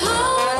home.